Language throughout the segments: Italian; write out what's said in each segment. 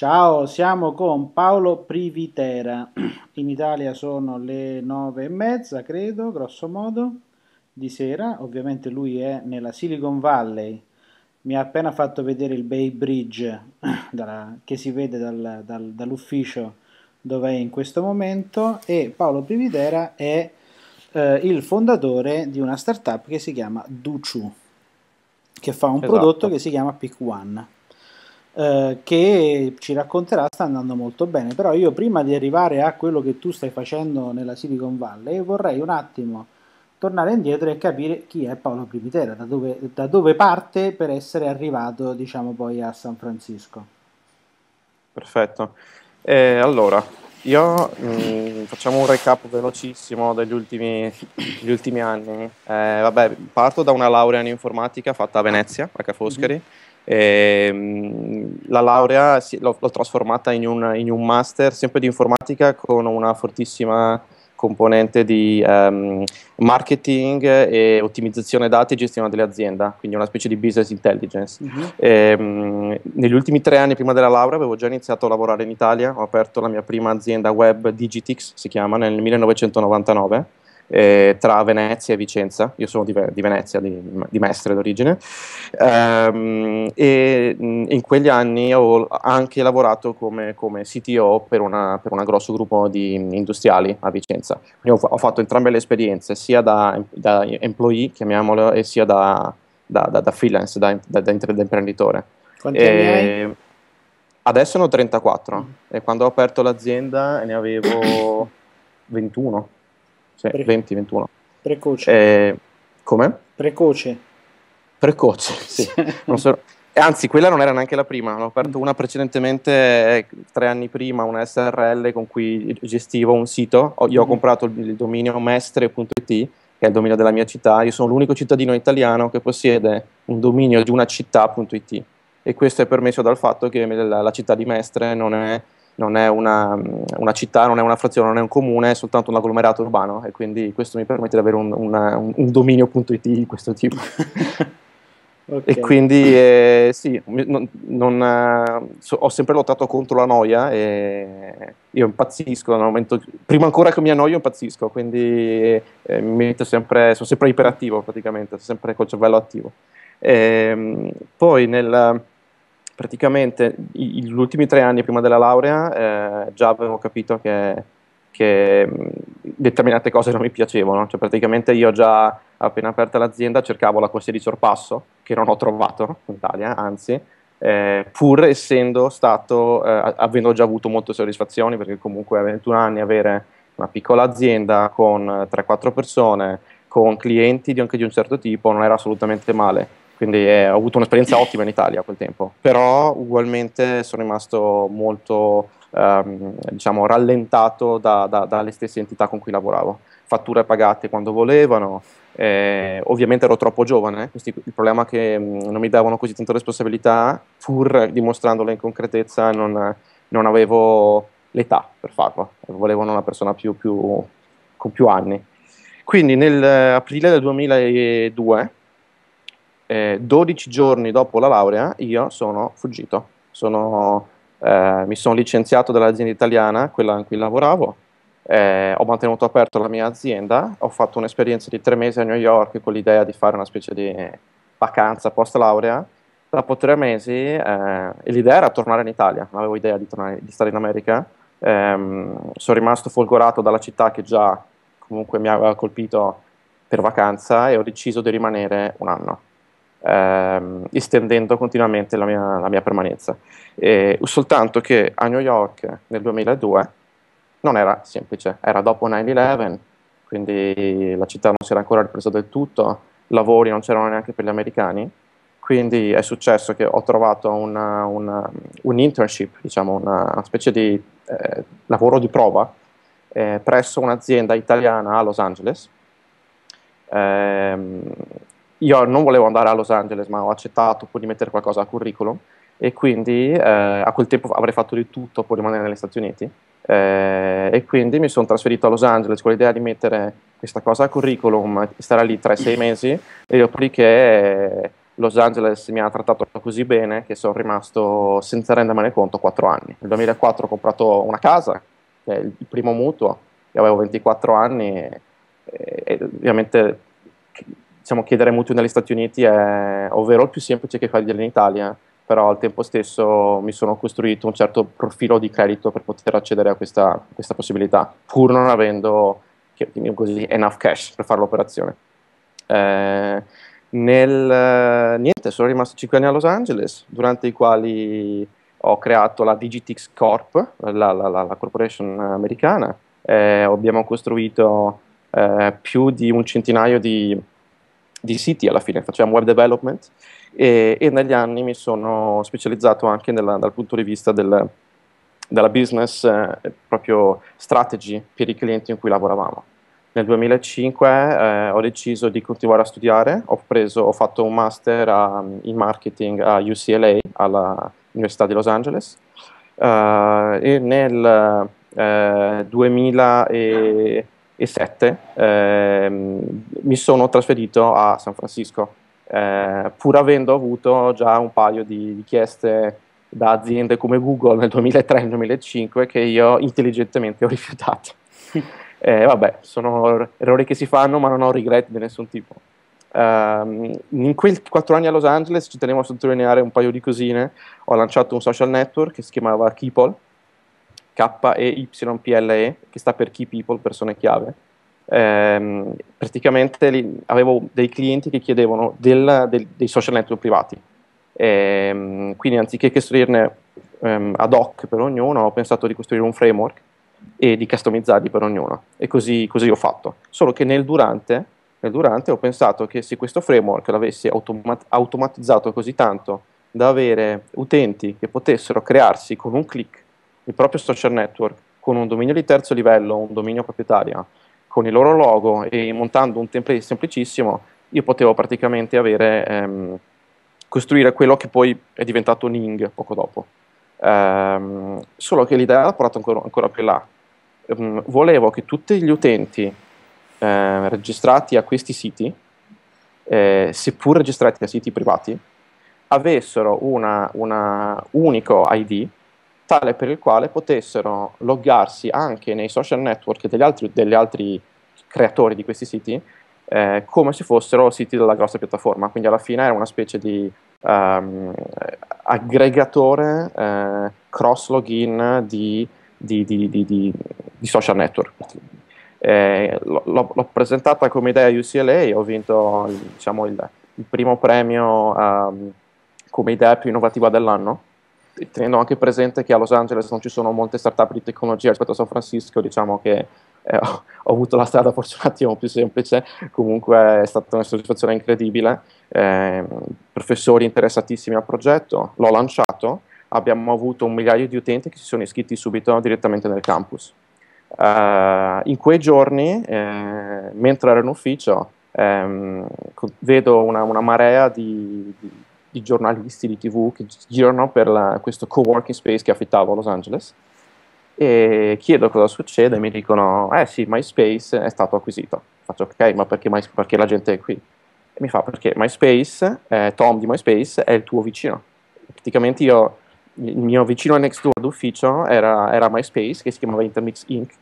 Ciao, siamo con Paolo Privitera. In Italia sono le nove e mezza, credo, grosso modo, di sera. Ovviamente lui è nella Silicon Valley. Mi ha appena fatto vedere il Bay Bridge dalla, che si vede dal, dal, dall'ufficio dove è in questo momento e Paolo Privitera è eh, il fondatore di una startup che si chiama Duchu, che fa un esatto. prodotto che si chiama Pick One eh, che ci racconterà sta andando molto bene. Però io prima di arrivare a quello che tu stai facendo nella Silicon Valley vorrei un attimo tornare indietro e capire chi è Paolo Primitera, da dove, da dove parte per essere arrivato diciamo poi a San Francisco. Perfetto. Eh, allora, io mh, mm, facciamo un recap velocissimo degli ultimi, degli ultimi anni. Eh, vabbè, parto da una laurea in informatica fatta a Venezia, a Ca' Foscari. Mm-hmm e, ehm, la laurea l'ho, l'ho trasformata in un, in un, master sempre di informatica con una fortissima componente di um, marketing e ottimizzazione dati e gestione dell'azienda, quindi una specie di business intelligence. Uh-huh. E, um, negli ultimi tre anni prima della laurea avevo già iniziato a lavorare in Italia, ho aperto la mia prima azienda web Digitix, si chiama, nel 1999 eh, tra Venezia e Vicenza, io sono di, di Venezia, di, di, Mestre d'origine, ehm, e in quegli anni ho anche lavorato come, come CTO per, una, per un grosso gruppo di industriali a Vicenza. Quindi ho, ho fatto entrambe le esperienze, sia da, da employee, chiamiamolo, e sia da, da, da freelance, da, imprenditore. Quanti anni hai? Adesso ne ho 34 mm. e quando ho aperto l'azienda ne avevo 21 sì, Pre- 20, 21. Precoce. Eh, come? Precoce. Precoce, sì. so, anzi, quella non era neanche la prima, ho aperto una precedentemente eh, tre anni prima, una SRL con cui gestivo un sito. Io ho mm. comprato il, il dominio mestre.it, che è il dominio della mia città. Io sono l'unico cittadino italiano che possiede un dominio di una città.it e questo è permesso dal fatto che la, la città di Mestre non è non è una, una, città, non è una frazione, non è un comune, è soltanto un agglomerato urbano e quindi questo mi permette di avere un, un, un dominio.it di questo tipo. okay. E quindi eh, sì, non, non, eh, so, ho sempre lottato contro la noia e io impazzisco, momento, prima ancora che mi annoio impazzisco, quindi eh, mi sempre, sono sempre iperattivo praticamente, sono sempre col cervello attivo. E, ehm, poi nel praticamente gli ultimi tre anni prima della laurea eh, già avevo capito che, che, determinate cose non mi piacevano, cioè praticamente io già appena aperta l'azienda cercavo la corsia di sorpasso che non ho trovato in Italia, anzi, eh, pur essendo stato, eh, avendo già avuto molte soddisfazioni perché comunque a 21 anni avere una piccola azienda con 3-4 persone, con clienti di anche di un certo tipo non era assolutamente male quindi eh, ho avuto un'esperienza ottima in Italia a quel tempo, però ugualmente sono rimasto molto ehm, diciamo, rallentato da, da, dalle stesse entità con cui lavoravo, fatture pagate quando volevano, eh, ovviamente ero troppo giovane, questi, il problema è che mh, mm, non mi davano così tante responsabilità, pur dimostrandole in concretezza non, non avevo l'età per farlo, volevano una persona più, più, con più anni. Quindi nell'aprile eh, del 2002 eh, 12 giorni dopo la laurea io sono fuggito, sono, eh, mi sono licenziato dall'azienda italiana, quella in cui lavoravo, eh, ho mantenuto aperto la mia azienda, ho fatto un'esperienza di tre mesi a New York con l'idea di fare una specie di vacanza post laurea. Dopo tre mesi eh, l'idea era tornare in Italia, non avevo idea di, tornare, di stare in America. Ehm, sono rimasto folgorato dalla città che già comunque mi aveva colpito per vacanza e ho deciso di rimanere un anno ehm, estendendo continuamente la mia, la mia permanenza. E, soltanto che a New York nel 2002 non era semplice, era dopo 9-11, quindi la città non si era ancora ripresa del tutto, lavori non c'erano neanche per gli americani, quindi è successo che ho trovato una, una, un internship, diciamo una, una specie di eh, lavoro di prova eh, presso un'azienda italiana a Los Angeles. Ehm, io non volevo andare a Los Angeles, ma ho accettato pur di mettere qualcosa a curriculum e quindi eh, a quel tempo avrei fatto di tutto per rimanere negli Stati Uniti eh, e quindi mi sono trasferito a Los Angeles con l'idea di mettere questa cosa a curriculum, stare lì 3-6 mesi e dopodiché eh, Los Angeles mi ha trattato così bene che sono rimasto senza rendermene conto quattro anni. Nel 2004 ho comprato una casa, che è il primo mutuo, io avevo 24 anni e, e ovviamente diciamo, chiedere mutui negli Stati Uniti è ovvero più semplice che farli in Italia, però al tempo stesso mi sono costruito un certo profilo di credito per poter accedere a questa, questa possibilità, pur non avendo così, enough cash per fare l'operazione. Eh, nel, niente, sono rimasto 5 anni a Los Angeles, durante i quali ho creato la Digitix Corp, la, la, la, la corporation americana. Eh, abbiamo costruito eh, più di un centinaio di, di, siti alla fine, facciamo web development e, e, negli anni mi sono specializzato anche nella, dal punto di vista del, della business eh, proprio strategy per i clienti in cui lavoravamo. Nel 2005 eh, ho deciso di continuare a studiare, ho, preso, ho fatto un master a, in marketing a UCLA, all'Università di Los Angeles, uh, e nel uh, 2007 eh, mi sono trasferito a San Francisco, eh, pur avendo avuto già un paio di richieste da aziende come Google nel 2003 e 2005 che io intelligentemente ho rifiutato. Eh, vabbè, sono errori che si fanno, ma non ho regretti di nessun tipo. Um, in quei quattro anni a Los Angeles ci tenevo a sottolineare un paio di cosine. Ho lanciato un social network che si chiamava Keeple, K-E-Y-P-L-E, che sta per Key People, persone chiave. Um, praticamente li, avevo dei clienti che chiedevano del, del, dei social network privati. Um, quindi anziché costruirne ad hoc per ognuno, ho pensato di costruire un framework e di customizzarli per ognuno. E così, così ho fatto. Solo che nel durante, nel durante, ho pensato che se questo framework l'avessi automat- automatizzato così tanto da avere utenti che potessero crearsi con un click il proprio social network con un dominio di terzo livello, un dominio proprietario, con il loro logo e montando un template semplicissimo, io potevo praticamente avere, ehm, costruire quello che poi è diventato Ning poco dopo. Um, solo che l'idea l'ha portato ancora, ancora più là. Um, volevo che tutti gli utenti eh, registrati a questi siti, eh, seppur registrati a siti privati, avessero una unico ID tale per il quale potessero loggarsi anche nei social network degli altri, degli altri creatori di questi siti eh, come se fossero siti della grossa piattaforma. Quindi alla fine era una specie di um, aggregatore eh, cross login di, di, di, di, social network. Eh, l'ho, l'ho, presentata come idea a UCLA ho vinto diciamo, il, il, primo premio um, come idea più innovativa dell'anno tenendo anche presente che a Los Angeles non ci sono molte startup di tecnologia rispetto a San Francisco, diciamo che eh, ho, avuto la strada forse un attimo più semplice, comunque è stata una soddisfazione incredibile, eh, professori interessatissimi al progetto, l'ho lanciato, abbiamo avuto un migliaio di utenti che si sono iscritti subito direttamente nel campus. Uh, in quei giorni, eh, mentre ero in ufficio, ehm, vedo una, una marea di, di, di, giornalisti di tv che girano per la, questo co-working space che affittavo a Los Angeles e chiedo cosa succede e mi dicono eh sì MySpace è stato acquisito. Faccio ok ma perché, My, perché la gente è qui? E mi fa perché MySpace eh, Tom di MySpace è il tuo vicino. Praticamente io il mio vicino next door d'ufficio era, era MySpace che si chiamava Intermix Inc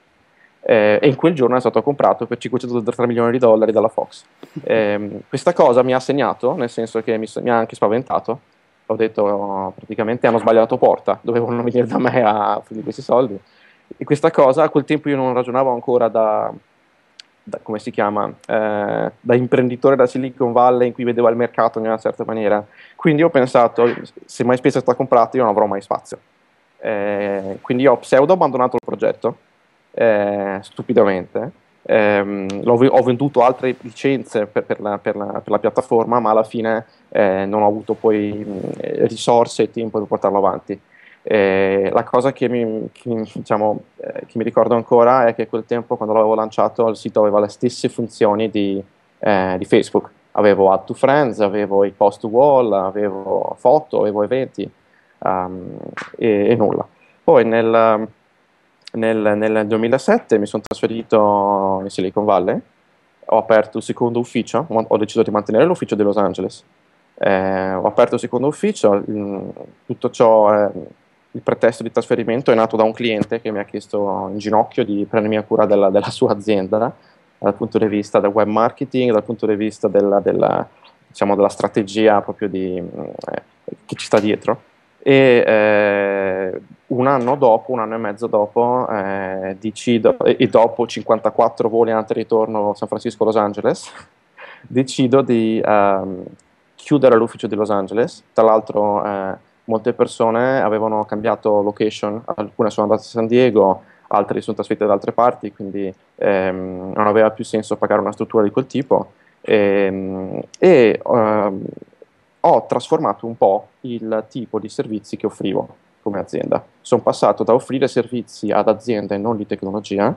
eh, e in quel giorno è stato comprato per 503 milioni di dollari dalla Fox eh, questa cosa mi ha segnato nel senso che mi, mi ha anche spaventato ho detto praticamente hanno sbagliato porta, dovevano venire da me a prendere questi soldi. E questa cosa a quel tempo io non ragionavo ancora da, da come si chiama, eh, da imprenditore da Silicon Valley in cui vedevo il mercato in una certa maniera. Quindi ho pensato, se spesso è stato comprato io non avrò mai spazio. Eh, quindi ho pseudo abbandonato il progetto, eh, stupidamente, ehm, ho venduto altre licenze per, per, la, per, la, per, la, piattaforma, ma alla fine eh, non ho avuto poi mh, risorse e tempo per portarlo avanti. Eh, la cosa che mi, che, diciamo, eh, che mi, ricordo ancora è che quel tempo, quando l'avevo lanciato, il sito aveva le stesse funzioni di, eh, di Facebook. Avevo Add to Friends, avevo i post wall, avevo foto, avevo eventi um, e, e, nulla. Poi nel, nel, nel 2007 mi sono trasferito in Silicon Valley, ho aperto il secondo ufficio, ho deciso di mantenere l'ufficio di Los Angeles Eh, ho aperto il secondo ufficio, tutto ciò, eh, il pretesto di trasferimento è nato da un cliente che mi ha chiesto in ginocchio di prendermi a cura della, della sua azienda dal punto di vista del web marketing, dal punto di vista della, della, diciamo, della strategia proprio di, eh, che ci sta dietro. E eh, un anno dopo, un anno e mezzo dopo, eh, decido, e dopo 54 voli andata e ritorno San Francisco-Los Angeles, decido di um, chiudere l'ufficio di Los Angeles. Tra l'altro, eh, molte persone avevano cambiato location, alcune sono andate a San Diego, altre sono trasferite da altre parti, quindi ehm, non aveva più senso pagare una struttura di quel tipo. Ehm, e ehm, ho trasformato un po' il tipo di servizi che offrivo come azienda. Sono passato da offrire servizi ad aziende non di tecnologia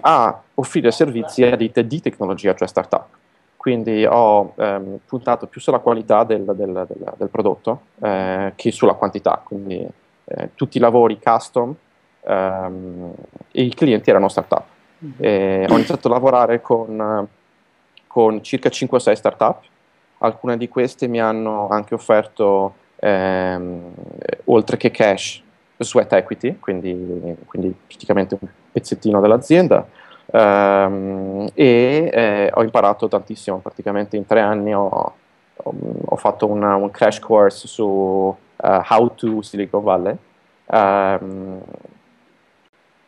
a offrire servizi a ditte di tecnologia, cioè startup. Quindi ho ehm, puntato più sulla qualità del, del, del, del prodotto eh, che sulla quantità. Quindi eh, tutti i lavori custom ehm, e i clienti erano startup. Mm-hmm. E ho iniziato a lavorare con, con circa 5-6 startup, alcune di queste mi hanno anche offerto, ehm, oltre che cash, sweat equity, quindi, quindi praticamente un pezzettino dell'azienda. Um, e eh, ho imparato tantissimo, praticamente in tre anni ho, ho, fatto una, un crash course su uh, How to Silicon Valley. Um,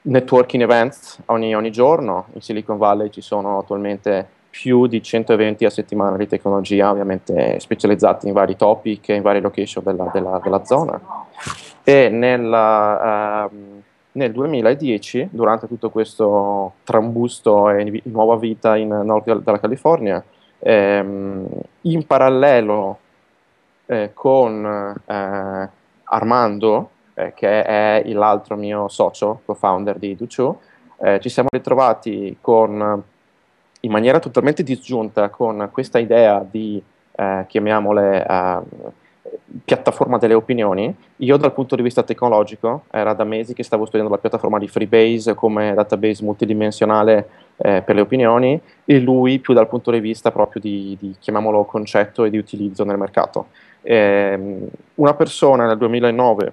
networking events ogni, ogni, giorno. In Silicon Valley ci sono attualmente più di 100 eventi a settimana di tecnologia, ovviamente specializzati in vari topic e in varie location della, della, della zona. E nella, uh, nel 2010, durante tutto questo trambusto e nuova vita in nord della California, ehm, in parallelo eh, con eh, Armando, eh, che è l'altro mio socio, co-founder di Duchu, eh, ci siamo ritrovati con, in maniera totalmente disgiunta con questa idea di, eh, chiamiamole, eh, piattaforma delle opinioni. Io dal punto di vista tecnologico era da mesi che stavo studiando la piattaforma di Freebase come database multidimensionale eh, per le opinioni e lui più dal punto di vista proprio di, di chiamiamolo concetto e di utilizzo nel mercato. Eh, una persona nel 2009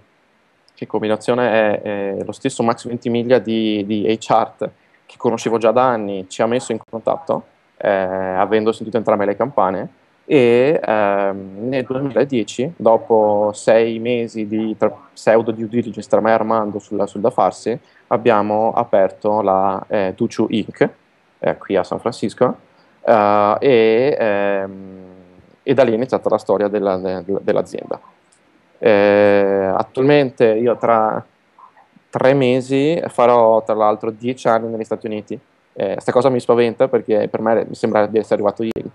che combinazione è, è lo stesso Max Ventimiglia di, di H-Art che conoscevo già da anni, ci ha messo in contatto, eh, avendo sentito entrambe le campane, e ehm, nel 2010, dopo sei mesi di pseudo due diligence tra me e Armando sul, sul da farsi, abbiamo aperto la eh, Duchu Inc. Eh, qui a San Francisco eh, e, ehm, e, da lì è iniziata la storia della, de, dell'azienda. Eh, attualmente io tra tre mesi farò tra l'altro dieci anni negli Stati Uniti. Questa eh, cosa mi spaventa perché per me mi sembra di essere arrivato ieri.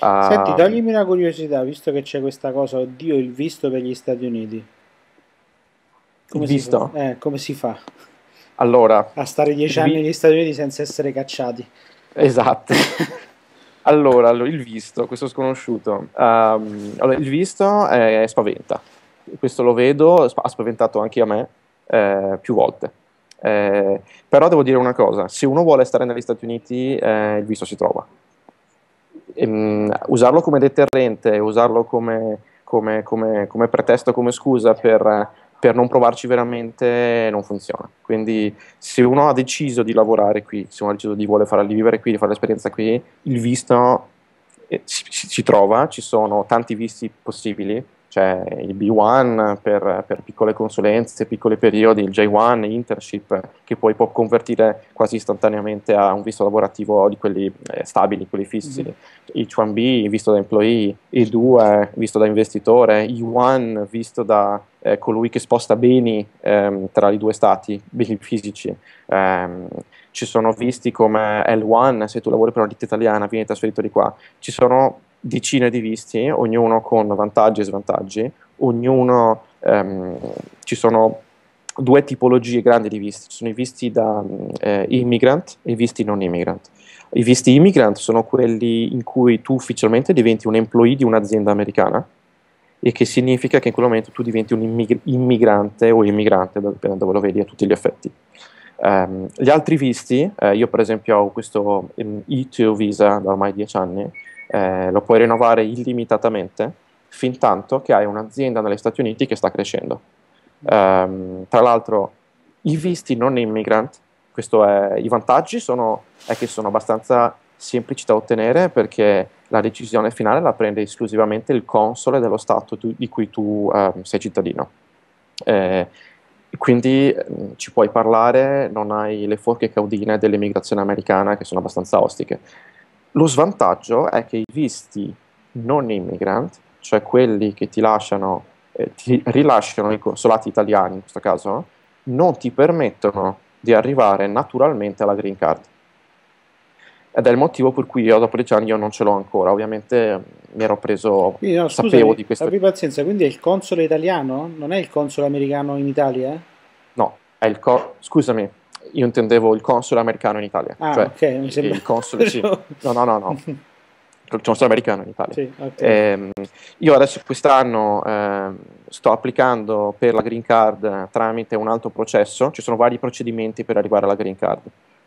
Uh, Senti, toglimi una curiosità, visto che c'è questa cosa, oddio, il visto per gli Stati Uniti. Come visto? Fa? Eh, come si fa? Allora, a stare dieci anni negli Stati Uniti senza essere cacciati. Esatto. allora, il visto, questo sconosciuto. Um, allora, il visto è, è spaventa questo lo vedo, ha spaventato anche a me eh, più volte. Eh, però devo dire una cosa, se uno vuole stare negli Stati Uniti eh, il visto si trova. E, um, usarlo come deterrente, usarlo come, come, come, come pretesto, come scusa per, per, non provarci veramente non funziona. Quindi se uno ha deciso di lavorare qui, se uno ha deciso di vuole fare, vivere qui, di fare l'esperienza qui, il visto eh, si, si, si trova, ci sono tanti visti possibili, c'è il B1 per, per, piccole consulenze, piccoli periodi, il J1, internship, che poi può convertire quasi istantaneamente a un visto lavorativo di quelli eh, stabili, quelli fissi, mm-hmm. il H1B visto da employee, il 2 visto da investitore, il 1 visto da eh, colui che sposta beni ehm, tra i due stati, beni fisici. Um, ci sono visti come L1, se tu lavori per una ditta italiana vieni trasferito di qua, ci sono decine di visti, ognuno con vantaggi e svantaggi, ognuno, ehm, ci sono due tipologie grandi di visti, ci sono i visti da eh, immigrant e i visti non immigrant. I visti immigrant sono quelli in cui tu ufficialmente diventi un employee di un'azienda americana e che significa che in quel momento tu diventi un immig- immigrante o immigrante, dipende da dove lo vedi a tutti gli effetti. Um, gli altri visti, eh, io per esempio ho questo um, E2 visa da ormai dieci anni, eh, lo puoi rinnovare illimitatamente fin tanto che hai un'azienda negli Stati Uniti che sta crescendo. Um, tra l'altro, i visti non immigrant, è, i vantaggi sono che sono abbastanza semplici da ottenere perché la decisione finale la prende esclusivamente il console dello Stato tu, di cui tu um, sei cittadino. Eh, quindi mh, ci puoi parlare, non hai le forche caudine dell'immigrazione americana che sono abbastanza ostiche. Lo svantaggio è che i visti non immigrant cioè quelli che ti lasciano, eh, ti rilasciano i consolati italiani in questo caso, non ti permettono di arrivare naturalmente alla green card. Ed è il motivo per cui io dopo dieci anni io non ce l'ho ancora. Ovviamente mi ero preso, quindi, no, sapevo scusami, di questo. Abbi pazienza, quindi è il console italiano? Non è il console americano in Italia? No, è il co- scusami, io intendevo il console americano in Italia. Ah, cioè, ok, mi sembra. Il console, sì. No, no, no, no. sono stato americano in Italia. Sì, okay. eh, io adesso quest'anno eh, sto applicando per la green card tramite un altro processo, ci sono vari procedimenti per arrivare alla green card.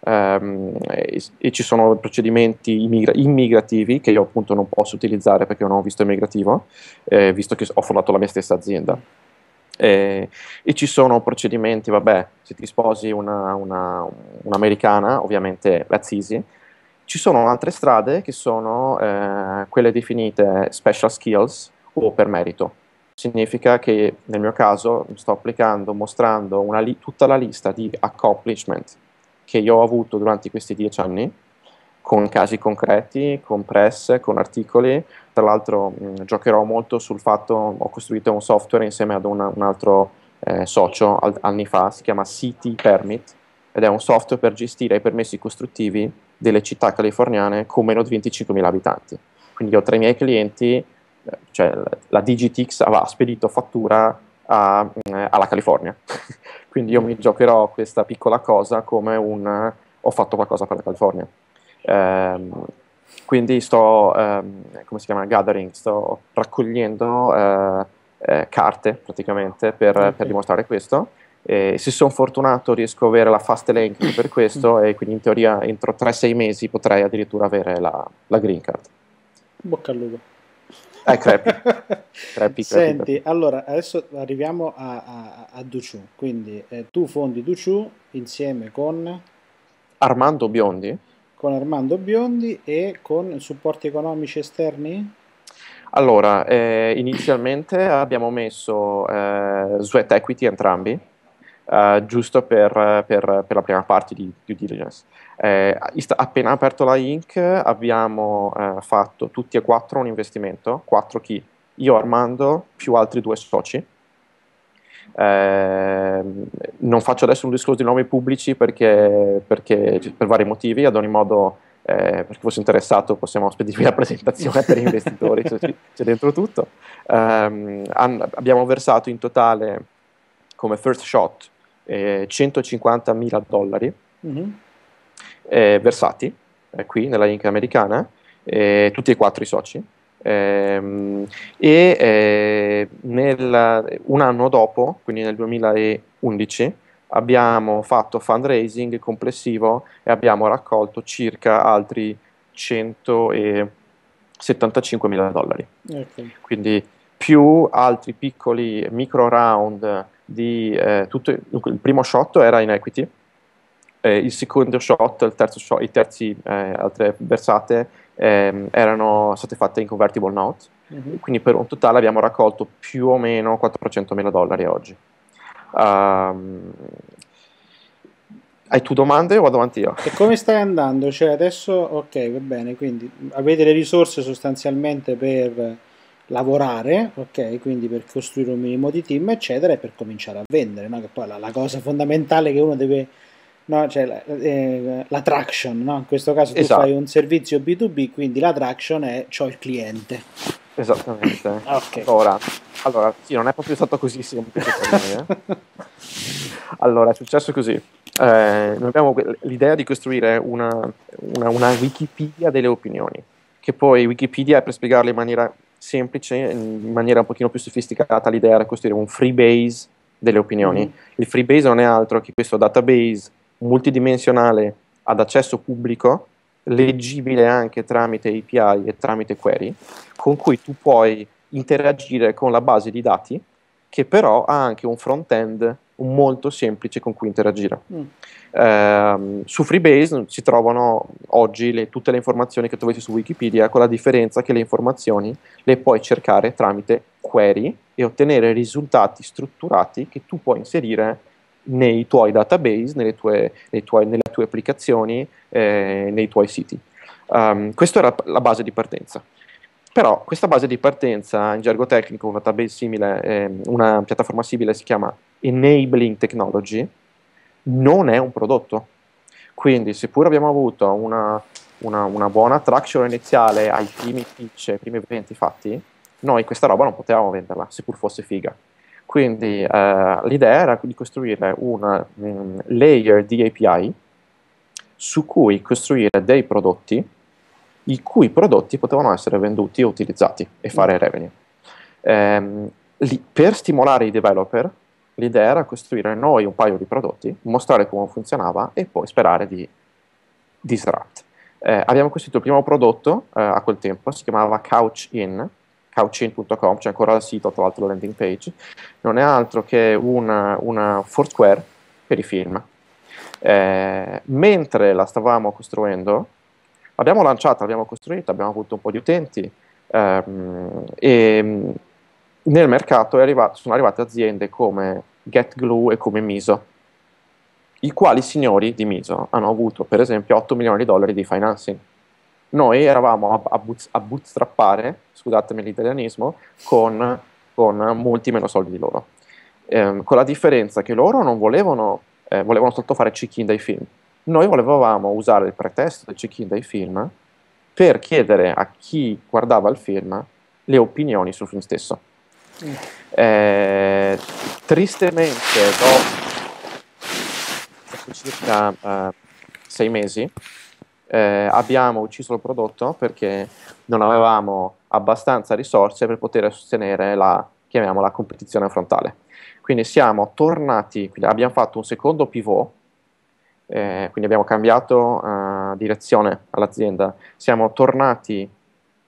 Um, e, e, ci sono procedimenti immigra- immigrativi che io appunto non posso utilizzare perché non ho visto immigrativo, eh, visto che ho fondato la mia stessa azienda. E, e, ci sono procedimenti, vabbè, se ti sposi una, una, un'americana, ovviamente la ZISI, ci sono altre strade che sono eh, quelle definite special skills o per merito. Significa che nel mio caso sto applicando, mostrando li- tutta la lista di accomplishment che io ho avuto durante questi dieci anni, con casi concreti, con press, con articoli. Tra l'altro mh, giocherò molto sul fatto, ho costruito un software insieme ad una, un altro eh, socio al- anni fa, si chiama City Permit, ed è un software per gestire i permessi costruttivi delle città californiane con meno di 25.000 abitanti. Quindi io tra i miei clienti, eh, cioè la Digitix aveva spedito fattura a, eh, alla California. Quindi io mi giocherò questa piccola cosa come un ho fatto qualcosa per la California. Um, quindi sto, um, come si chiama, gathering, sto raccogliendo uh, uh, carte praticamente per, okay. per dimostrare questo eh, se sono fortunato riesco ad avere la fast lane per questo e quindi in teoria entro 3-6 mesi potrei addirittura avere la, la green card. Bocca al lupo. Eh, crepi. crepi, Senti, crepi. allora adesso arriviamo a, a, a Duciu, quindi eh, tu fondi Duciu insieme con Armando Biondi. Con Armando Biondi e con supporti economici esterni? Allora, eh, inizialmente abbiamo messo eh, sweat equity entrambi, Uh, giusto per, per, per, la prima parte di due diligence. Eh, appena aperto la Inc. abbiamo eh, fatto tutti e quattro un investimento, quattro chi? Io Armando più altri due soci. Eh, non faccio adesso un discorso di nomi pubblici perché, perché, per vari motivi, ad ogni modo eh, per chi fosse interessato possiamo spedirvi la presentazione per investitori, c'è, c'è, dentro tutto. Um, an- abbiamo versato in totale come first shot eh, 150.000 dollari mm-hmm. eh, versati eh, qui nella Inc. americana, eh, tutti e quattro i soci. Ehm, e eh, nel, un anno dopo, quindi nel 2011, abbiamo fatto fundraising complessivo e abbiamo raccolto circa altri 175 mila dollari. Okay. Quindi più altri piccoli micro round di eh, tutto, il primo shot era in equity, eh, il secondo shot, il terzo shot, i terzi eh, altre versate ehm, erano state fatte in convertible note, mm-hmm. quindi per un totale abbiamo raccolto più o meno 400 mila dollari oggi. Um, hai tu domande o vado avanti io? E come stai andando? Cioè adesso, ok, va bene, quindi avete le risorse sostanzialmente per lavorare, ok, quindi per costruire un minimo di team, eccetera, e per cominciare a vendere, no? Che poi la, la cosa fondamentale che uno deve, no? Cioè la, eh, la traction, no? In questo caso tu esatto. fai un servizio B2B, quindi la traction è c'ho il cliente. Esattamente. okay. Ora, allora, sì, non è proprio stato così semplice per me. Eh? allora, è successo così. Eh, noi abbiamo l'idea di costruire una, una, una Wikipedia delle opinioni, che poi Wikipedia è per spiegarle in maniera semplice, in maniera un pochino più sofisticata, l'idea era costruire un freebase delle opinioni. Mm. Il freebase non è altro che questo database multidimensionale ad accesso pubblico leggibile anche tramite API e tramite query, con cui tu puoi interagire con la base di dati, che però ha anche un front-end molto semplice con cui interagire. Mm. Eh, su Freebase si trovano oggi le, tutte le informazioni che trovate su Wikipedia, con la differenza che le informazioni le puoi cercare tramite query e ottenere risultati strutturati che tu puoi inserire nei tuoi database, nelle tue, tuoi, nelle tue applicazioni, eh, nei tuoi siti. Um, questa era la base di partenza. Però questa base di partenza, in gergo tecnico, un database simile, eh, una piattaforma simile si chiama Enabling Technology, non è un prodotto. Quindi, seppur abbiamo avuto una, una, una buona traction iniziale ai primi pitch, ai primi eventi fatti, noi questa roba non potevamo venderla, seppur fosse figa. Quindi eh, l'idea era di costruire un um, layer di API su cui costruire dei prodotti i cui prodotti potevano essere venduti e utilizzati e fare mm. revenue. Eh, li, per stimolare i developer, l'idea era costruire noi un paio di prodotti, mostrare come funzionava e poi sperare di disrupt. Eh, abbiamo costruito il primo prodotto eh, a quel tempo, si chiamava CouchIn, couchin.com, c'è ancora il sito, tra l'altro la landing page, non è altro che una, una Foursquare per i film. Eh, mentre la stavamo costruendo, l'abbiamo lanciata, l'abbiamo costruita, abbiamo avuto un po' di utenti ehm, e nel mercato arrivato, sono arrivate aziende come GetGlue e come Miso, i quali signori di Miso hanno avuto per esempio 8 milioni di dollari di financing noi eravamo a, a, boots, a bootstrappare, scusatemi l'italianismo, con, con, molti meno soldi di loro. Eh, con la differenza che loro non volevano, eh, volevano soltanto fare check-in dai film. Noi volevamo usare il pretesto del check-in dai film per chiedere a chi guardava il film le opinioni sul film stesso. Mm. Eh, tristemente, dopo circa uh, sei mesi, eh, abbiamo ucciso il prodotto perché non avevamo abbastanza risorse per poter sostenere la, chiamiamola, competizione frontale. Quindi siamo tornati, abbiamo fatto un secondo pivot, eh, quindi abbiamo cambiato uh, direzione all'azienda, siamo tornati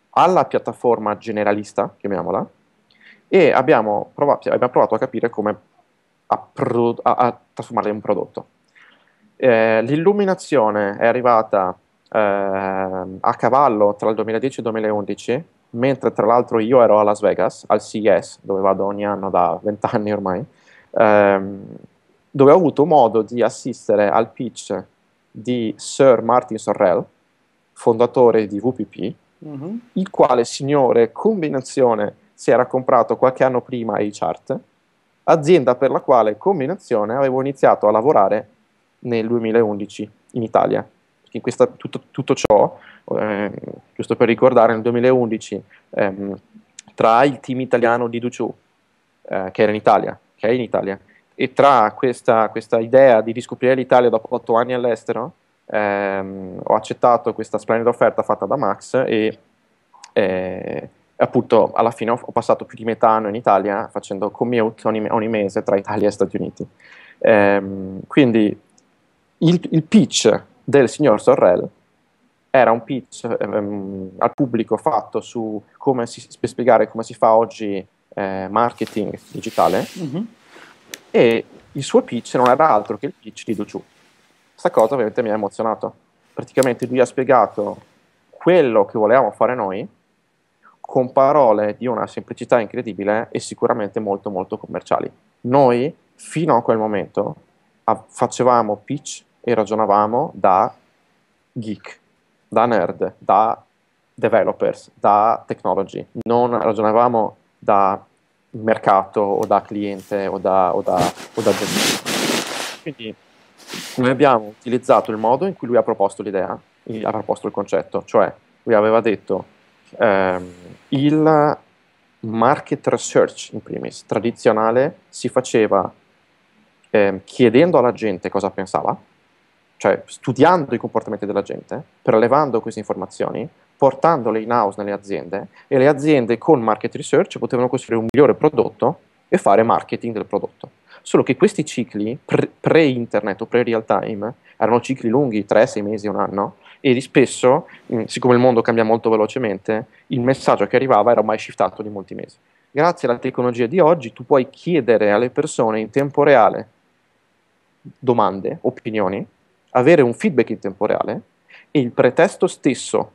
alla piattaforma generalista, chiamiamola, e abbiamo provato, abbiamo provato a capire come a, pro, a, a trasformarla in un prodotto. Eh, l'illuminazione è arrivata eh, a cavallo tra il 2010 e il 2011, mentre tra l'altro io ero a Las Vegas, al CES, dove vado ogni anno da vent'anni ormai, ehm, dove ho avuto modo di assistere al pitch di Sir Martin Sorrell, fondatore di VPP, mm-hmm. il quale signore combinazione si era comprato qualche anno prima ai chart, azienda per la quale combinazione avevo iniziato a lavorare nel 2011 in Italia in questa, tutto, tutto, ciò, eh, giusto per ricordare, nel 2011 ehm, tra il team italiano di Duciu, eh, che era in Italia, che è in Italia, e tra questa, questa idea di riscoprire l'Italia dopo otto anni all'estero, ehm, ho accettato questa splendida offerta fatta da Max e eh, appunto alla fine ho, ho, passato più di metà anno in Italia facendo commute ogni, ogni mese tra Italia e Stati Uniti. Ehm, quindi il, il pitch del signor Sorrell era un pitch ehm, al pubblico fatto su come si, per spiegare come si fa oggi eh, marketing digitale mm-hmm. e il suo pitch non era altro che il pitch di Duciu. Questa cosa ovviamente mi ha emozionato. Praticamente lui ha spiegato quello che volevamo fare noi con parole di una semplicità incredibile e sicuramente molto molto commerciali. Noi fino a quel momento facevamo pitch e ragionavamo da geek, da nerd, da developers, da technology, non ragionavamo da mercato o da cliente o da, o da, o da Quindi noi abbiamo utilizzato il modo in cui lui ha proposto l'idea, ha proposto il concetto, cioè lui aveva detto ehm, il market research in primis tradizionale si faceva eh, chiedendo alla gente cosa pensava cioè studiando i comportamenti della gente, prelevando queste informazioni, portandole in house nelle aziende e le aziende con market research potevano costruire un migliore prodotto e fare marketing del prodotto. Solo che questi cicli pre- pre-internet o pre-real time erano cicli lunghi, 3-6 mesi, un anno, e spesso, mh, siccome il mondo cambia molto velocemente, il messaggio che arrivava era ormai shiftato di molti mesi. Grazie alla tecnologia di oggi tu puoi chiedere alle persone in tempo reale domande, opinioni, avere un feedback in tempo reale e il pretesto stesso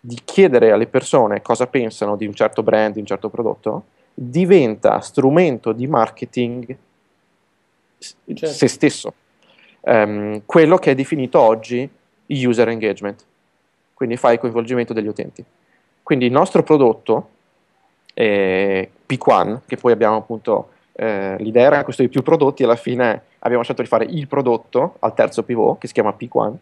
di chiedere alle persone cosa pensano di un certo brand, di un certo prodotto, diventa strumento di marketing certo. se stesso. Um, quello che è definito oggi user engagement, quindi fai il coinvolgimento degli utenti. Quindi il nostro prodotto, eh, P1, che poi abbiamo appunto eh, l'idea era di più prodotti, alla fine abbiamo scelto di fare il prodotto al terzo pivot, che si chiama P1,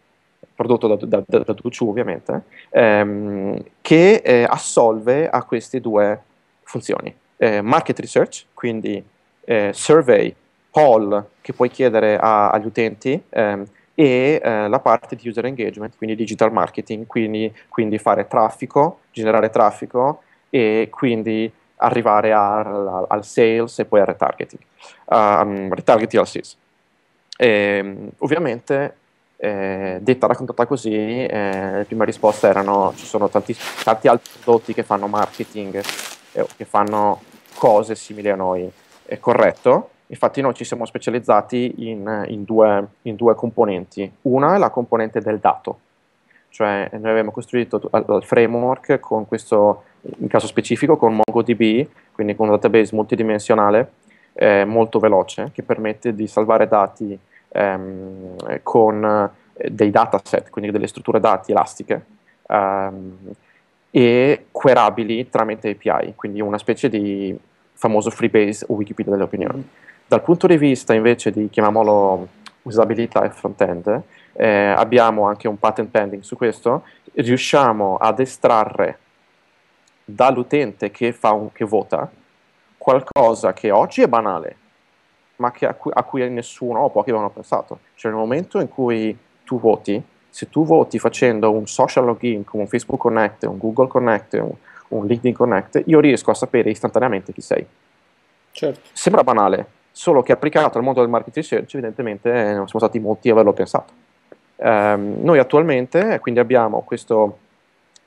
prodotto da, da, da, da Tucciu ovviamente, ehm, che eh, assolve a queste due funzioni. Eh, market research, quindi eh, survey, poll che puoi chiedere a, agli utenti ehm, e eh, la parte di user engagement, quindi digital marketing, quindi, quindi fare traffico, generare traffico e quindi arrivare a, a, al sales e poi al retargeting, um, retargeting al sales. E, ehm, ovviamente, eh, detta raccontata così, eh, le prime risposte erano ci sono tanti, tanti altri prodotti che fanno marketing, eh, che fanno cose simili a noi. È corretto, infatti noi ci siamo specializzati in, in, due, in due componenti. Una è la componente del dato, cioè noi abbiamo costruito il framework con questo, in caso specifico, con MongoDB, quindi con un database multidimensionale eh, molto veloce che permette di salvare dati ehm, con eh, dei dataset, quindi delle strutture dati elastiche ehm, e querabili tramite API, quindi una specie di famoso freebase o Wikipedia delle opinioni. Dal punto di vista invece di, chiamiamolo, usabilità e front-end, eh, abbiamo anche un patent pending su questo, riusciamo ad estrarre dall'utente che, un, che vota qualcosa che oggi è banale, ma a cui, a cui nessuno o pochi avevano pensato. Cioè nel momento in cui tu voti, se tu voti facendo un social login come un Facebook Connect, un Google Connect, un, un LinkedIn Connect, io riesco a sapere istantaneamente chi sei. Certo. Sembra banale, solo che applicato al mondo del marketing research evidentemente eh, non siamo stati molti a averlo pensato. Um, noi attualmente quindi abbiamo questo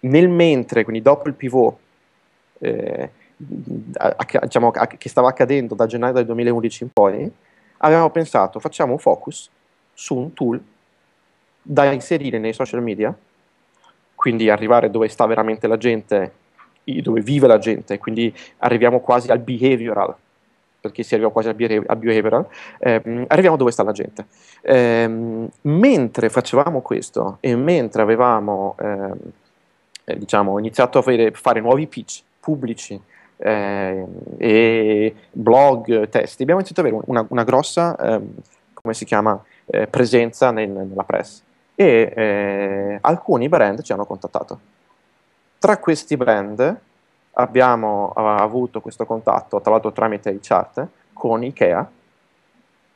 nel mentre, quindi dopo il pivot eh, a, a, diciamo, a, che stava accadendo da gennaio del 2011 in poi, avevamo pensato facciamo un focus su un tool da inserire nei social media, quindi arrivare dove sta veramente la gente, dove vive la gente, quindi arriviamo quasi al behavioral perché si arriva quasi al behavioral, ehm, arriviamo dove sta la gente. Ehm, mentre facevamo questo e mentre avevamo ehm, eh, diciamo, iniziato a fare, fare, nuovi pitch pubblici eh, e blog, testi, abbiamo iniziato ad avere una, una grossa, ehm, come si chiama, eh, presenza nel, nella press e eh, alcuni brand ci hanno contattato. Tra questi brand abbiamo avuto questo contatto, tra l'altro tramite i chat, con Ikea,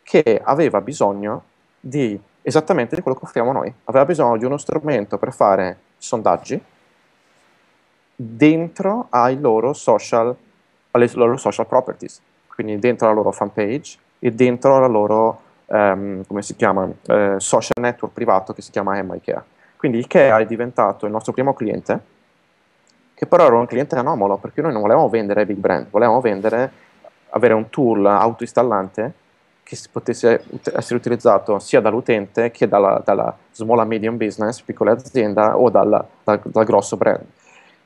che aveva bisogno di esattamente di quello che offriamo noi. Aveva bisogno di uno strumento per fare sondaggi dentro ai loro social, alle loro social properties, quindi dentro la loro fanpage e dentro la loro, um, come si chiama, uh, social network privato che si chiama Emma Ikea. Quindi Ikea è diventato il nostro primo cliente che però era un cliente anomalo perché noi non volevamo vendere big brand, volevamo vendere, avere un tool autoinstallante che potesse essere utilizzato sia dall'utente che dalla, dalla small and medium business, piccola azienda o dalla, dal, dal grosso brand.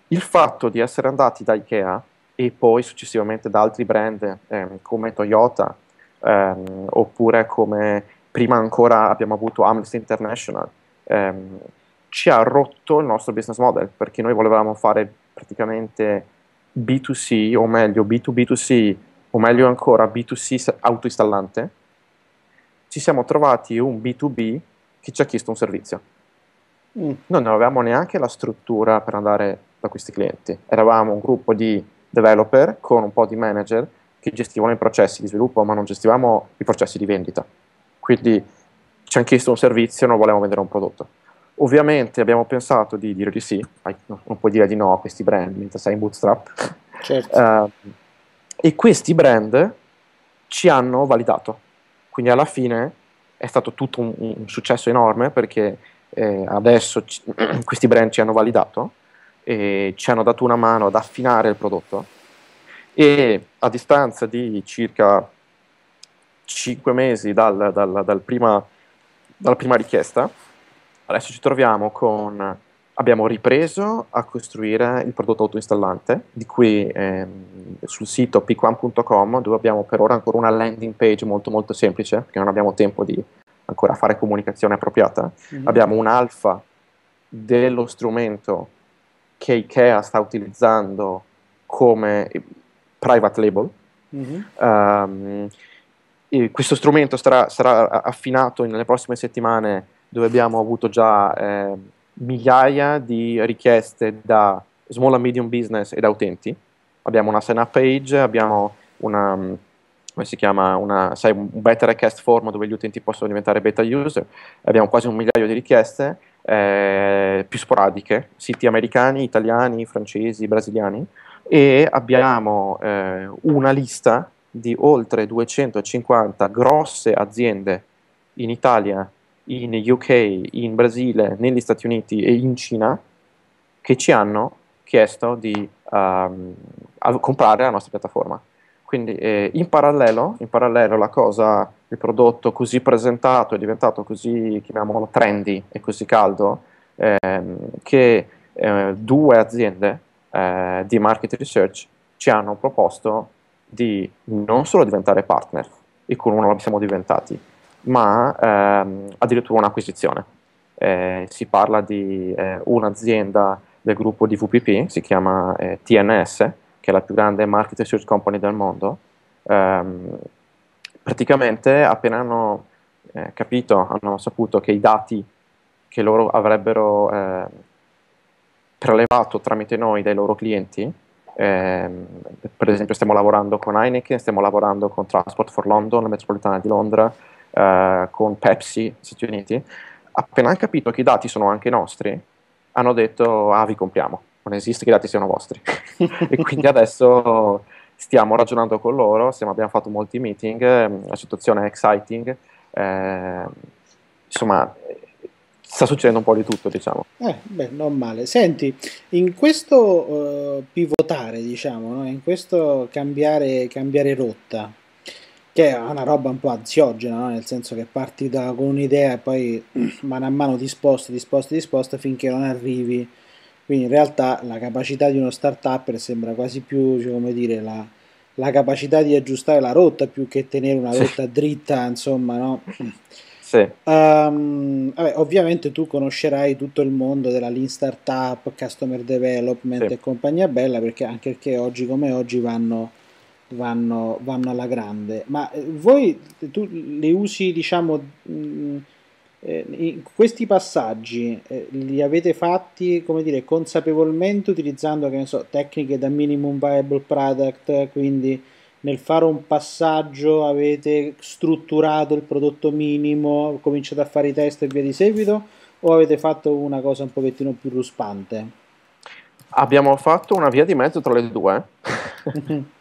Il fatto di essere andati da Ikea e poi successivamente da altri brand ehm, come Toyota ehm, oppure come prima ancora abbiamo avuto Amnesty International ehm, ci ha rotto il nostro business model perché noi volevamo fare praticamente B2C o meglio B2B2C o meglio ancora B2C autoinstallante, ci siamo trovati un B2B che ci ha chiesto un servizio. Mm. Noi non avevamo neanche la struttura per andare da questi clienti, eravamo un gruppo di developer con un po' di manager che gestivano i processi di sviluppo, ma non gestivamo i processi di vendita. Quindi ci hanno chiesto un servizio e non volevamo vendere un prodotto. Ovviamente abbiamo pensato di dire di sì, non puoi dire di no a questi brand mentre sei in bootstrap. Certo. Uh, e questi brand ci hanno validato. Quindi alla fine è stato tutto un, un successo enorme perché eh, adesso ci, questi brand ci hanno validato e ci hanno dato una mano ad affinare il prodotto e a distanza di circa 5 mesi dal, dal, dal prima, dalla prima richiesta, adesso ci troviamo con abbiamo ripreso a costruire il prodotto autoinstallante, di cui ehm, sul sito pick1.com, dove abbiamo per ora ancora una landing page molto molto semplice, perché non abbiamo tempo di ancora fare comunicazione appropriata, mm-hmm. abbiamo un'alfa dello strumento che IKEA sta utilizzando come private label. Mm-hmm. Um, questo strumento sarà, sarà, affinato nelle prossime settimane dove abbiamo avuto già eh, migliaia di richieste da small and medium business e da utenti. Abbiamo una sign up page, abbiamo una, chiama, una, sai, un beta request form dove gli utenti possono diventare beta user, abbiamo quasi un migliaio di richieste, eh, più sporadiche, siti americani, italiani, francesi, brasiliani, e abbiamo eh, una lista di oltre 250 grosse aziende in Italia in UK, in Brasile, negli Stati Uniti e in Cina che ci hanno chiesto di um, comprare la nostra piattaforma. Quindi eh, in, parallelo, in parallelo la cosa, il prodotto così presentato è diventato così, chiamiamolo trendy e così caldo, ehm, che eh, due aziende eh, di market research ci hanno proposto di non solo diventare partner, e con uno lo siamo diventati, ma ehm, addirittura un'acquisizione. Eh, si parla di eh, un'azienda del gruppo di VPP, si chiama eh, TNS, che è la più grande market research company del mondo. Ehm, praticamente appena hanno eh, capito, hanno saputo che i dati che loro avrebbero eh, prelevato tramite noi dai loro clienti, ehm, per esempio stiamo lavorando con Heineken, stiamo lavorando con Transport for London, la metropolitana di Londra, eh, con Pepsi, Stati Uniti, appena hanno capito che i dati sono anche nostri, hanno detto ah vi compriamo, non esiste che i dati siano vostri. e quindi adesso stiamo ragionando con loro, stiamo, abbiamo fatto molti meeting, ehm, la situazione è exciting, eh, insomma sta succedendo un po' di tutto, diciamo. Eh, beh, non male. Senti, in questo uh, pivotare, diciamo, no? in questo cambiare, cambiare rotta, che è una roba un po' ansiogena, no? nel senso che parti da, con un'idea e poi mano a mano ti sposti, ti sposti, ti sposti finché non arrivi. Quindi in realtà la capacità di uno start-up sembra quasi più, cioè, come dire, la, la, capacità di aggiustare la rotta più che tenere una rotta sì. dritta, insomma, no? Sì. Um, vabbè, ovviamente tu conoscerai tutto il mondo della lean startup, customer development sì. e compagnia bella, perché anche perché oggi come oggi vanno vanno, vanno alla grande. Ma eh, voi tu le usi, diciamo, mh, mm, eh, questi passaggi eh, li avete fatti, come dire, consapevolmente utilizzando, che ne so, tecniche da minimum viable product, quindi nel fare un passaggio avete strutturato il prodotto minimo, cominciate a fare i test e via di seguito, o avete fatto una cosa un pochettino più ruspante? Abbiamo fatto una via di mezzo tra le due.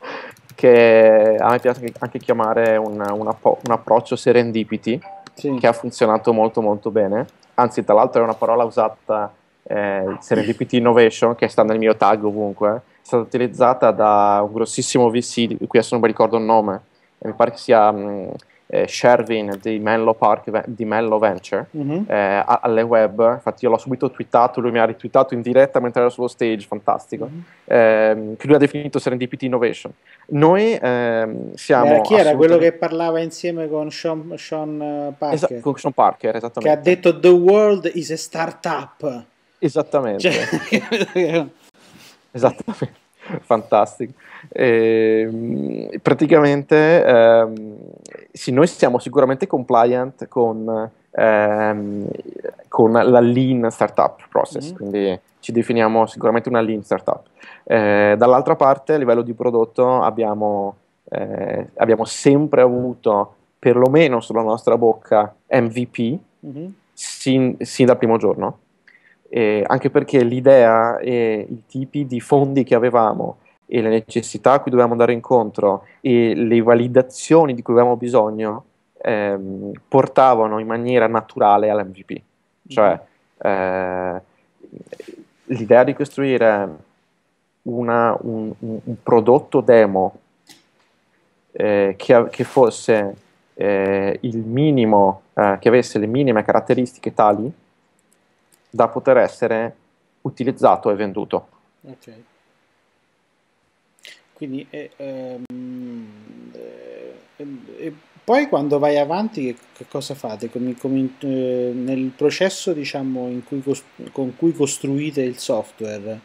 che a me piace anche chiamare un, un, un approccio serendipity, sì. che ha funzionato molto molto bene. Anzi, tra l'altro è una parola usata, eh, serendipity innovation, che sta nel mio tag ovunque, è stata utilizzata da un grossissimo VC, di cui adesso non mi ricordo il nome, mi pare che sia... Mh, eh, Shervin di Menlo, Park, di Menlo Venture mm-hmm. eh, alle web. Infatti, io l'ho subito twittato, lui mi ha ritwittato in diretta mentre era sullo stage, fantastico. Mm-hmm. Eh, che lui ha definito Serendipity Innovation. Noi ehm, siamo. Eh, chi era quello che parlava insieme con Sean, Sean eh, Parker? Esa- con Sean Parker, esattamente. Che ha detto: The world is a startup. Esattamente. Cioè... esattamente. Fantastico. E, praticamente ehm, sì, noi siamo sicuramente compliant con, ehm, con la lean startup process, mm-hmm. quindi ci definiamo sicuramente una lean startup. Eh, dall'altra parte, a livello di prodotto, abbiamo, eh, abbiamo sempre avuto perlomeno sulla nostra bocca MVP mm-hmm. sin, sin dal primo giorno eh, anche perché l'idea e i tipi di fondi che avevamo e le necessità a cui dovevamo andare incontro e le validazioni di cui avevamo bisogno ehm, portavano in maniera naturale all'MVP. Cioè, eh, l'idea di costruire una, un, un, prodotto demo eh, che, che, fosse eh, il minimo, eh, che avesse le minime caratteristiche tali da poter essere utilizzato e venduto. Ok. Quindi, eh, ehm, eh, poi quando vai avanti che, che cosa fate? Come, come, eh, nel processo diciamo, cui con cui costruite il software,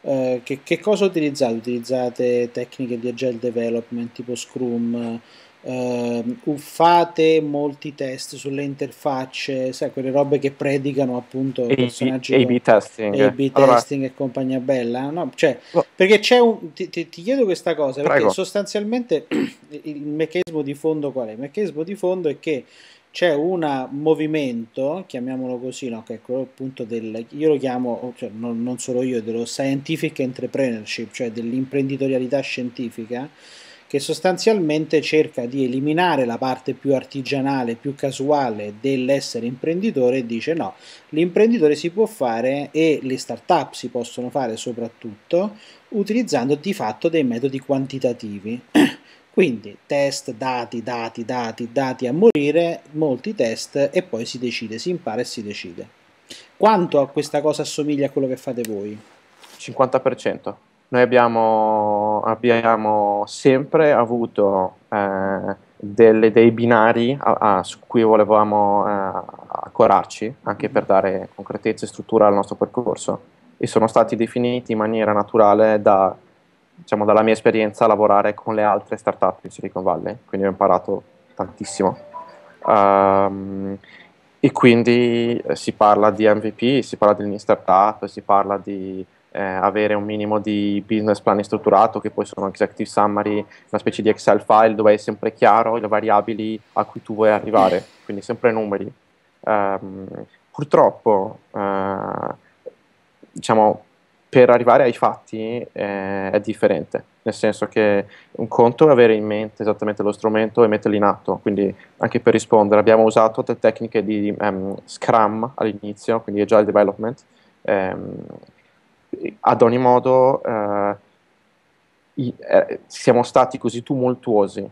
eh, che, che, cosa utilizzate? Utilizzate tecniche di agile development tipo Scrum? Uh, fate molti test sulle interfacce, sai, quelle robe che predicano appunto personaggi A-B testing, A-B testing allora, e compagnia bella, no? Cioè, no. perché c'è un ti, ti, ti, chiedo questa cosa perché Prego. sostanzialmente il meccanismo di fondo qual è? Il meccanismo di fondo è che c'è un movimento, chiamiamolo così, no? che è quello appunto del, io lo chiamo, cioè non, non solo io, dello scientific entrepreneurship, cioè dell'imprenditorialità scientifica che sostanzialmente cerca di eliminare la parte più artigianale, più casuale dell'essere imprenditore e dice no, l'imprenditore si può fare e le start-up si possono fare soprattutto utilizzando di fatto dei metodi quantitativi. Quindi test, dati, dati, dati, dati a morire, molti test e poi si decide, si impara e si decide. Quanto a questa cosa assomiglia a quello che fate voi? 50%. Noi abbiamo, abbiamo sempre avuto eh, delle, dei binari a, a, su cui volevamo eh, accorarci, anche per dare concretezza e struttura al nostro percorso, e sono stati definiti in maniera naturale da, diciamo, dalla mia esperienza a lavorare con le altre startup in Silicon Valley, quindi ho imparato tantissimo. Um, e quindi eh, si parla di MVP, si parla di startup, si parla di eh, avere un minimo di business plan strutturato, che poi sono executive summary, una specie di Excel file dove è sempre chiaro le variabili a cui tu vuoi arrivare, quindi sempre numeri. Um, purtroppo, uh, diciamo, per arrivare ai fatti eh, è differente, nel senso che un conto è avere in mente esattamente lo strumento e metterlo in atto, quindi anche per rispondere abbiamo usato delle tecniche di um, Scrum all'inizio, quindi Agile Development, um, ad ogni modo eh, i, eh, siamo stati così tumultuosi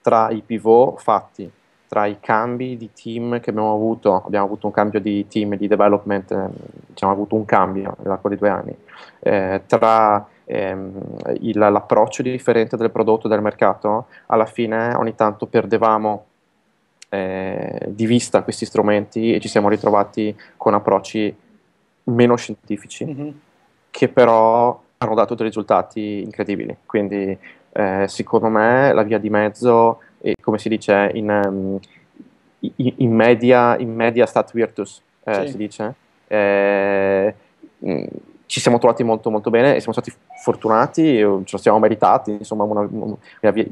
tra i pivot fatti, tra i cambi di team che abbiamo avuto, abbiamo avuto un cambio di team di development, eh, diciamo avuto un cambio nell'arco di due anni, eh, tra ehm, il, l'approccio differente del prodotto e del mercato, alla fine ogni tanto perdevamo eh, di vista questi strumenti e ci siamo ritrovati con approcci meno scientifici. Mm-hmm che però hanno dato dei risultati incredibili. Quindi eh, secondo me la via di mezzo, è, come si dice in, um, in, media, in media stat virtus, eh, sì. si dice, eh, mh, ci siamo trovati molto molto bene e siamo stati fortunati, ce lo siamo meritati, insomma una, una,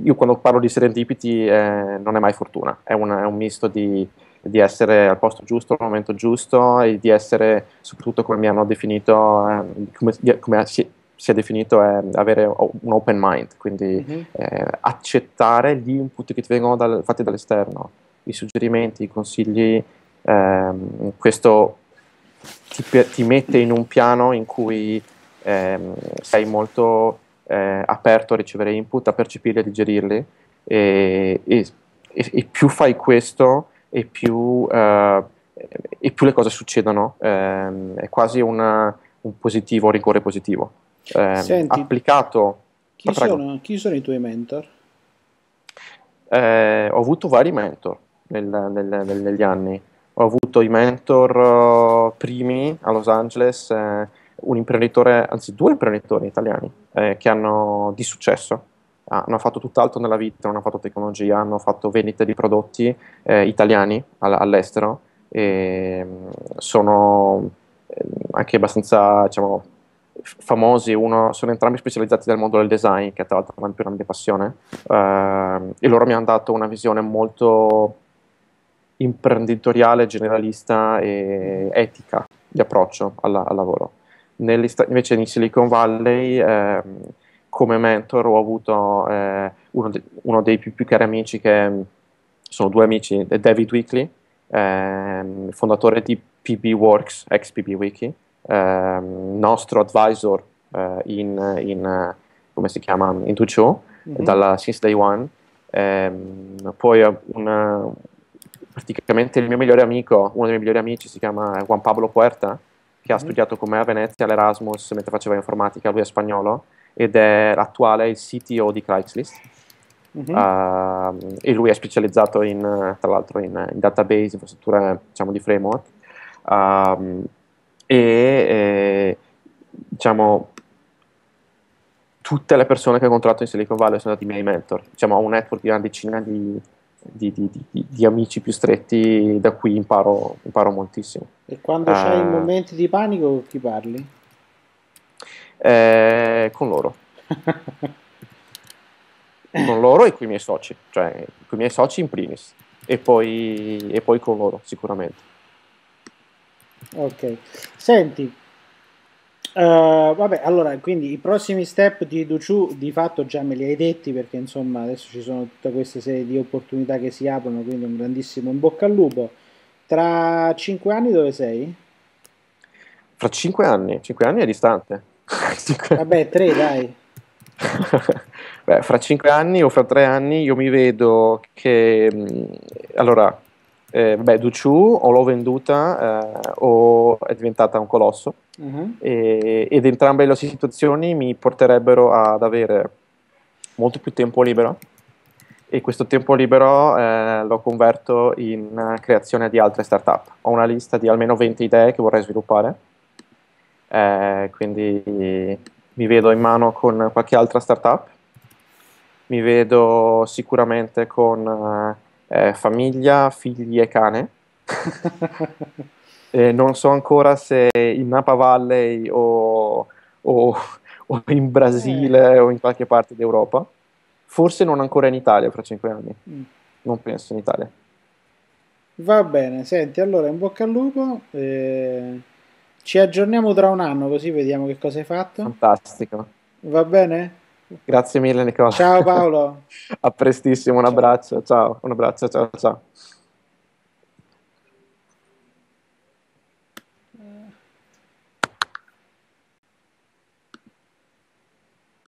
io quando parlo di serendipity eh, non è mai fortuna, è, una, è un misto di di essere al posto giusto, al momento giusto e di essere, soprattutto come mi hanno definito, eh, come, come si, si, è definito, eh, avere un open mind, quindi mm-hmm. eh, accettare gli input che ti vengono dal, fatti dall'esterno, i suggerimenti, i consigli, ehm, questo ti, ti, mette in un piano in cui ehm, sei molto eh, aperto a ricevere input, a percepirli, a digerirli e, e, e più fai questo, e più, eh, e più le cose succedono. Eh, è quasi una, un positivo, rigore positivo. Eh, Senti, applicato. Chi sono, chi sono, i tuoi mentor? Eh, ho avuto vari mentor nel, nel, nel, negli anni. Ho avuto i mentor uh, primi a Los Angeles, eh, un imprenditore, anzi due imprenditori italiani eh, che hanno di successo hanno fatto tutt'altro nella vita, non hanno fatto tecnologia, hanno fatto vendite di prodotti eh, italiani all- all'estero e mm, sono eh, anche abbastanza diciamo, famosi, Uno, sono entrambi specializzati nel mondo del design, che tra l'altro è più una mia passione, uh, e loro mi hanno dato una visione molto imprenditoriale, generalista e etica di approccio alla, al lavoro. invece in Silicon Valley eh, come mentor ho avuto eh, uno, de- uno, dei più, più, cari amici che sono due amici, David Weekly ehm, fondatore di PB Works, ex PB Wiki, ehm, nostro advisor eh, in, in, come si chiama, in Tuccio, mm-hmm. dalla since day one. Ehm, poi una, praticamente il mio migliore amico, uno dei miei migliori amici si chiama Juan Pablo Puerta, che ha mm-hmm. studiato con me a Venezia all'Erasmus mentre faceva informatica, lui è spagnolo ed è l'attuale il CTO di Craigslist. Mm-hmm. Uh, e lui è specializzato in, tra l'altro in, in database, infrastrutture diciamo, di framework. Um, e eh, diciamo tutte le persone che ho incontrato in Silicon Valley sono stati i miei mentor. Diciamo, ho un network di una decina di, di, di, di, amici più stretti da cui imparo, imparo moltissimo. E quando uh, c'hai momenti di panico chi parli? Eh, con loro. con loro e con i miei soci, cioè con i miei soci in primis e poi, e poi con loro sicuramente. Ok, senti, Uh, vabbè, allora, quindi i prossimi step di Duciu di fatto già me li hai detti perché insomma adesso ci sono tutta questa serie di opportunità che si aprono, quindi un grandissimo in bocca al lupo. Tra cinque anni dove sei? Fra cinque anni? Cinque anni è distante. Vabbè, tre dai. Beh, fra cinque anni o fra tre anni io mi vedo che... Mm, allora, eh, beh, Duchu o l'ho venduta eh, o è diventata un colosso uh-huh. e, ed entrambe le situazioni mi porterebbero ad avere molto più tempo libero e questo tempo libero eh, lo converto in creazione di altre startup. Ho una lista di almeno 20 idee che vorrei sviluppare, eh, quindi mi vedo in mano con qualche altra startup, mi vedo sicuramente con eh, eh, famiglia, figli e cane. e non so ancora se in Napa Valley o, o, o in Brasile eh. o in qualche parte d'Europa. Forse non ancora in Italia fra cinque anni. Mm. Non penso in Italia. Va bene, senti, allora in bocca al lupo. Eh, ci aggiorniamo tra un anno così vediamo che cosa hai fatto. Fantastico. Va bene? Grazie mille Nicola. Ciao Paolo. A prestissimo, un ciao. abbraccio, ciao, un abbraccio, ciao ciao.